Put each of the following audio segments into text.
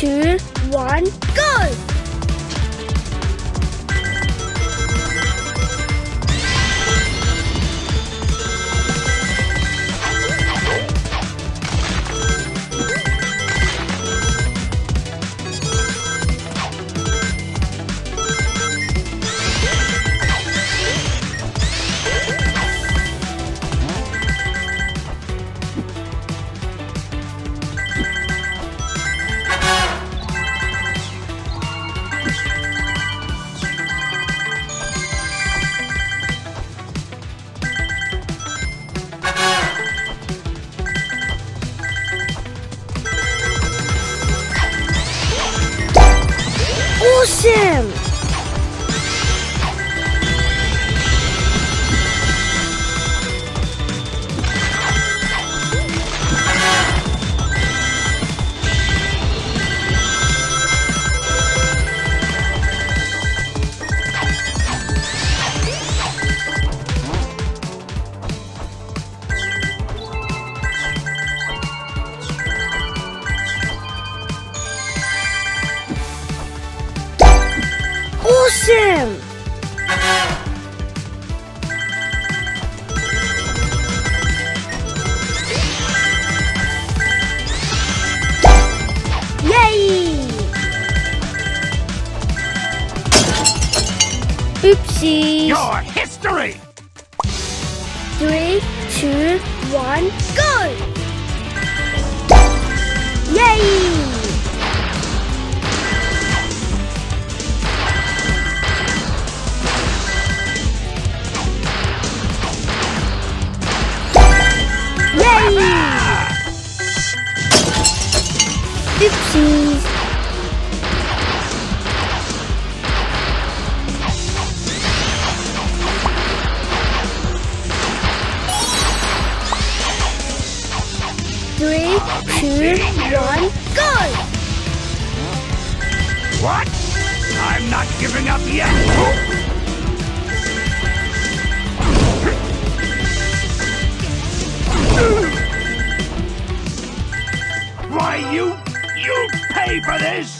two, one, go! Your history! Three, two, one, go! Yay! Three, two, one, go! What? I'm not giving up yet! Why, you... you pay for this!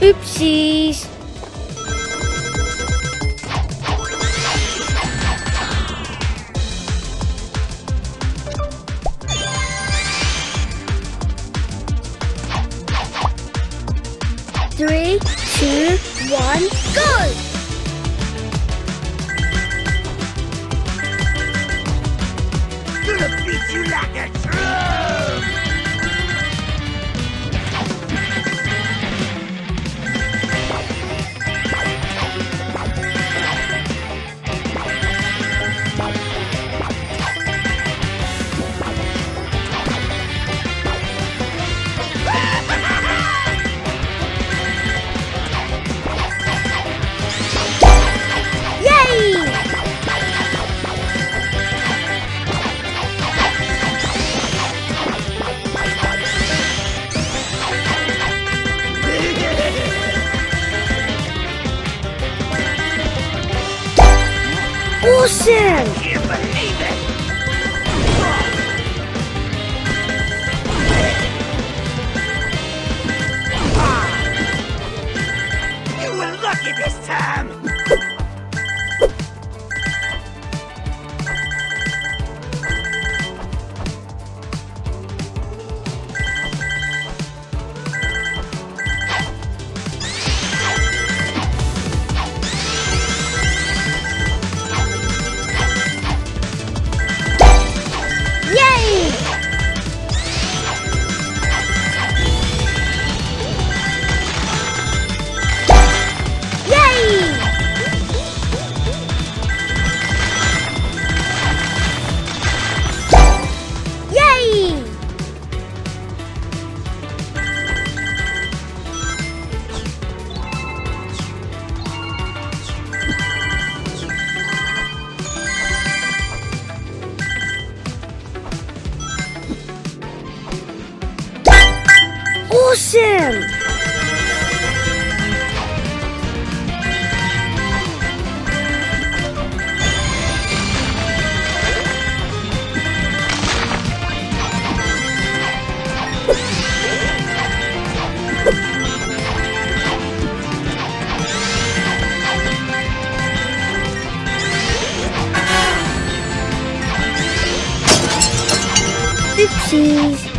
Oopsies. Three, two, one, go! beat you like a! Awesome! Oopsies.